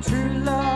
True love.